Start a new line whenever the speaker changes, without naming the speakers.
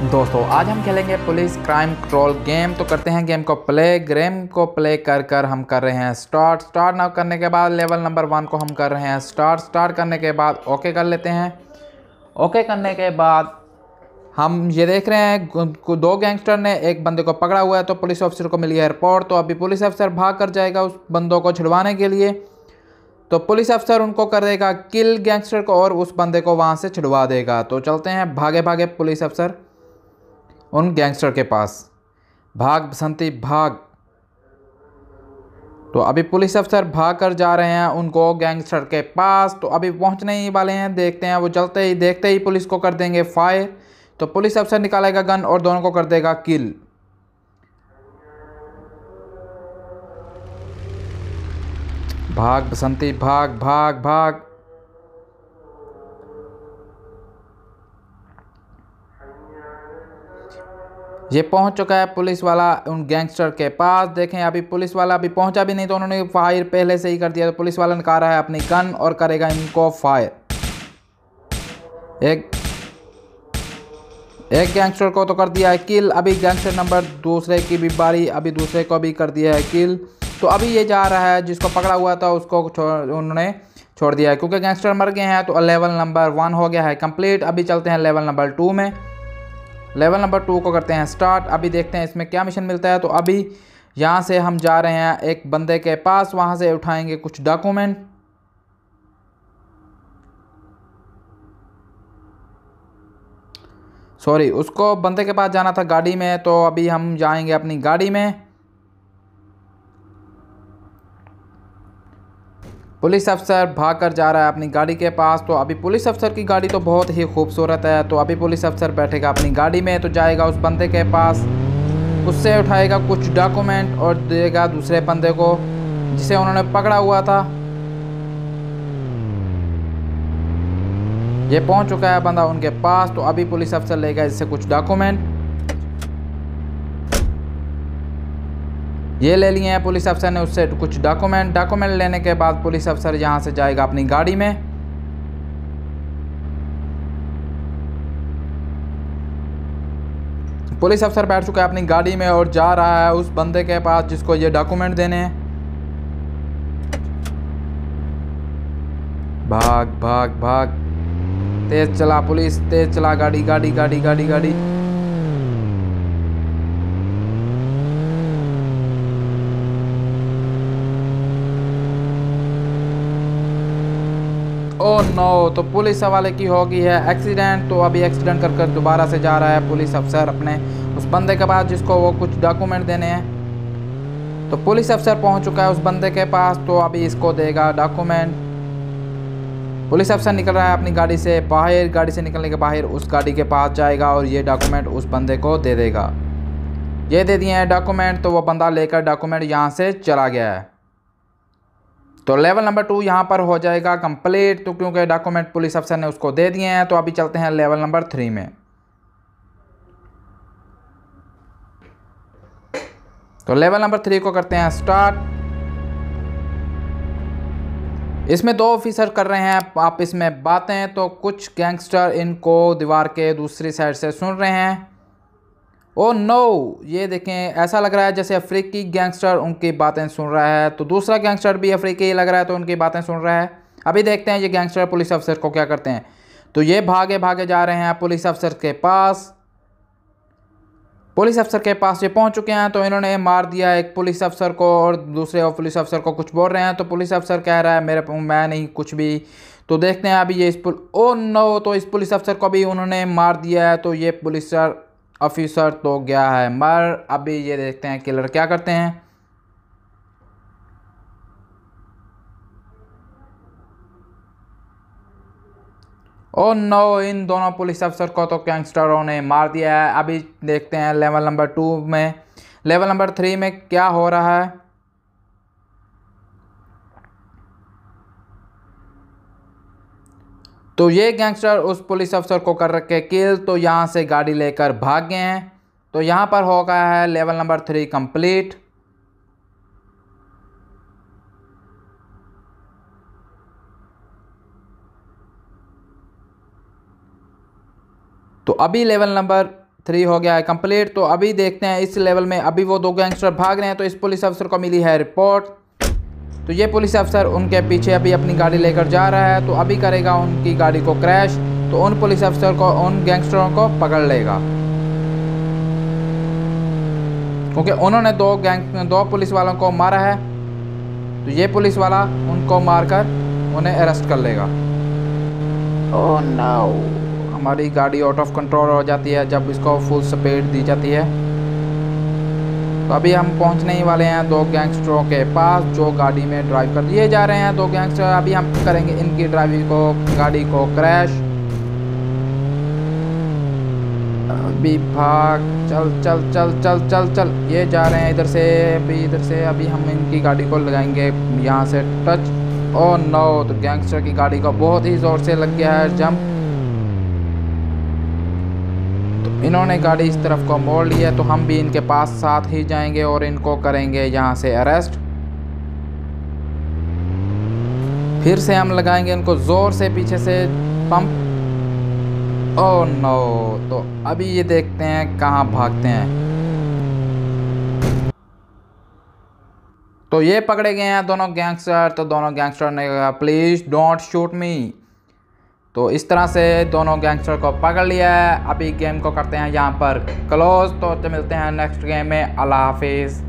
दोस्तों, आज हम खेलेंगे पुलिस क्राइम कंट्रोल गेम। तो करते हैं गेम को प्ले। गेम को प्ले कर कर हम कर रहे हैं स्टार्ट। स्टार्ट ना करने के बाद लेवल नंबर वन को हम कर रहे हैं स्टार्ट। स्टार्ट करने के बाद ओके कर लेते हैं। ओके करने के बाद हम ये देख रहे हैं दो गैंगस्टर ने एक बंदे को पकड़ा हुआ है तो पुलिस ऑफिसर को मिली है रिपोर्ट। तो अभी पुलिस ऑफिसर भाग कर जाएगा उस बंदों को छुड़वाने के लिए। तो पुलिस अफसर उनको कर देगा, किल गैंगस्टर को और उस बंदे को वहाँ से छुड़वा देगा। तो चलते हैं भागे भागे पुलिस अफसर उन गैंगस्टर के पास। भाग बसंती, भाग। तो अभी पुलिस अफसर भाग कर जा रहे हैं उनको गैंगस्टर के पास। तो अभी पहुँचने ही वाले हैं, देखते हैं, वो चलते ही, देखते ही पुलिस को कर देंगे फायर तो पुलिस अफसर निकालेगा गन और दोनों को कर देगा किल भाग बसंती, भाग भाग भाग। ये पहुँच चुका है पुलिस वाला उन गैंगस्टर के पास। देखें, अभी पुलिस वाला अभी पहुँचा भी नहीं तो उन्होंने फायर पहले से ही कर दिया। तो पुलिस वाला निकाल रहा है अपनी गन और करेगा इनको फायर। एक एक गैंगस्टर को तो कर दिया है किल। अभी गैंगस्टर नंबर दूसरे की भी बारी, अभी दूसरे को भी कर दिया है किल। तो अभी ये जा रहा है, जिसको पकड़ा हुआ था, उसको उन्होंने छोड़ दिया है। क्योंकि गैंगस्टर मर गए हैं तो लेवल नंबर वन हो गया है कंप्लीट अभी चलते हैं लेवल नंबर टू में। लेवल नंबर टू को करते हैं। स्टार्ट अभी देखते हैं इसमें क्या मिशन मिलता है। तो अभी यहाँ से हम जा रहे हैं एक बंदे के पास। वहाँ से उठाएँगे कुछ डॉक्यूमेंट सॉरी उसको बंदे के पास जाना था गाड़ी में। तो अभी हम जाएँगे अपनी गाड़ी में। पुलिस अफसर भाग कर जा रहा है अपनी गाड़ी के पास। तो अभी पुलिस अफसर की गाड़ी तो बहुत ही खूबसूरत है। तो अभी पुलिस अफसर बैठेगा अपनी गाड़ी में तो जाएगा उस बंदे के पास। उससे उठाएगा कुछ डॉक्यूमेंट और देगा दूसरे बंदे को, जिसे उन्होंने पकड़ा हुआ था। ये पहुँच चुका है बंदा उनके पास। तो अभी पुलिस अफसर लेगा इससे कुछ डॉक्यूमेंट। ये ले लिए हैं पुलिस अफसर ने उससे कुछ डॉक्यूमेंट। डॉक्यूमेंट लेने के बाद पुलिस अफसर यहाँ से जाएगा अपनी गाड़ी में। पुलिस अफसर बैठ चुका है अपनी गाड़ी में और जा रहा है उस बंदे के पास जिसको ये डॉक्यूमेंट देने हैं। भाग भाग भाग। तेज चला पुलिस, तेज चला गाड़ी गाड़ी गाड़ी गाड़ी गाड़ी। ओह नो तो पुलिस वाले की हो गई है एक्सीडेंट तो अभी एक्सीडेंट कर कर दोबारा से जा रहा है पुलिस अफसर अपने उस बंदे के पास जिसको वो कुछ डॉक्यूमेंट देने हैं। तो पुलिस अफसर पहुँच चुका है उस बंदे के पास तो अभी इसको देगा डॉक्यूमेंट पुलिस अफसर निकल रहा है अपनी गाड़ी से बाहर, गाड़ी से निकलने के बाहर उस गाड़ी के पास जाएगा और ये डॉक्यूमेंट उस बंदे को दे देगा। ये दे दिए हैं डॉक्यूमेंट तो वो बंदा लेकर डॉक्यूमेंट यहाँ से चला गया है। तो लेवल नंबर टू यहाँ पर हो जाएगा कंप्लीट तो क्योंकि डॉक्यूमेंट पुलिस अफसर ने उसको दे दिए हैं तो अभी चलते हैं लेवल नंबर थ्री में। तो लेवल नंबर थ्री को करते हैं स्टार्ट इसमें दो ऑफिसर कर रहे हैं, आप इसमें बातें तो कुछ गैंगस्टर इनको दीवार के दूसरी साइड से सुन रहे हैं। ओ नो ये देखें, ऐसा लग रहा है जैसे अफ्रीकी गैंगस्टर उनकी बातें सुन रहा है तो दूसरा गैंगस्टर भी अफ्रीकी लग रहा है तो उनकी बातें सुन रहा है। अभी देखते हैं ये गैंगस्टर पुलिस अफसर को क्या करते हैं। तो ये भागे भागे जा रहे हैं पुलिस अफसर के पास। पुलिस अफसर के पास ये पहुँच चुके हैं तो इन्होंने मार दिया एक पुलिस अफसर को और दूसरे और पुलिस अफसर को कुछ बोल रहे हैं तो पुलिस अफसर कह रहा है, मेरे मैं नहीं, कुछ भी। तो देखते हैं अभी ये इस पुल ओ नो तो इस पुलिस अफसर को भी उन्होंने मार दिया है तो ये पुलिस ऑफिसर तो गया है मर अभी ये देखते हैं किलर क्या करते हैं। ओ नो, इन दोनों पुलिस अफसर को तो गैंगस्टरों ने मार दिया है। अभी देखते हैं लेवल नंबर टू में। लेवल नंबर थ्री में क्या हो रहा है? तो ये गैंगस्टर उस पुलिस अफसर को कर रखे किल तो यहाँ से गाड़ी लेकर भाग गए हैं। तो यहाँ पर हो गया है लेवल नंबर थ्री कंप्लीट तो अभी लेवल नंबर थ्री हो गया है कंप्लीट तो अभी देखते हैं इस लेवल में अभी वो दो गैंगस्टर भाग रहे हैं तो इस पुलिस अफसर को मिली है रिपोर्ट तो ये पुलिस अफसर उनके पीछे अभी अपनी गाड़ी लेकर जा रहा है तो अभी करेगा उनकी गाड़ी को क्रैश तो उन पुलिस अफसर को उन गैंगस्टरों को पकड़ लेगा। क्योंकि उन्होंने दो गैंग दो पुलिस वालों को मारा है तो ये पुलिस वाला उनको मारकर उन्हें अरेस्ट कर लेगा। ओह oh, नो हमारी गाड़ी आउट ऑफ़ कंट्रोल हो जाती है जब इसको फुल स्पीड दी जाती है। तो अभी हम पहुँचने ही वाले हैं दो गैंगस्टरों के पास, जो गाड़ी में ड्राइव कर दिए जा रहे हैं। दो गैंगस्टर अभी हम करेंगे इनकी ड्राइविंग को, गाड़ी को क्रैश अभी भाग, चल चल चल चल चल चल। ये जा रहे हैं इधर से, अभी इधर से, अभी हम इनकी गाड़ी को लगाएँगे यहाँ से टच ओ नो तो गैंगस्टर की गाड़ी को बहुत ही ज़ोर से लग गया है जंप इन्होंने गाड़ी इस तरफ़ को मोड़ लिया तो हम भी इनके पास साथ ही जाएँगे और इनको करेंगे यहाँ से अरेस्ट। फिर से हम लगाएँगे इनको ज़ोर से पीछे से पंप। ओ नो तो अभी ये देखते हैं कहाँ भागते हैं। तो ये पकड़े गए हैं दोनों गैंगस्टर तो दोनों गैंगस्टर ने कहा प्लीज़ डोंट शूट मी तो इस तरह से दोनों गैंगस्टर को पकड़ लिया है। अभी गेम को करते हैं यहाँ पर क्लोज तो मिलते हैं नेक्स्ट गेम में। अल्लाह हाफिज़।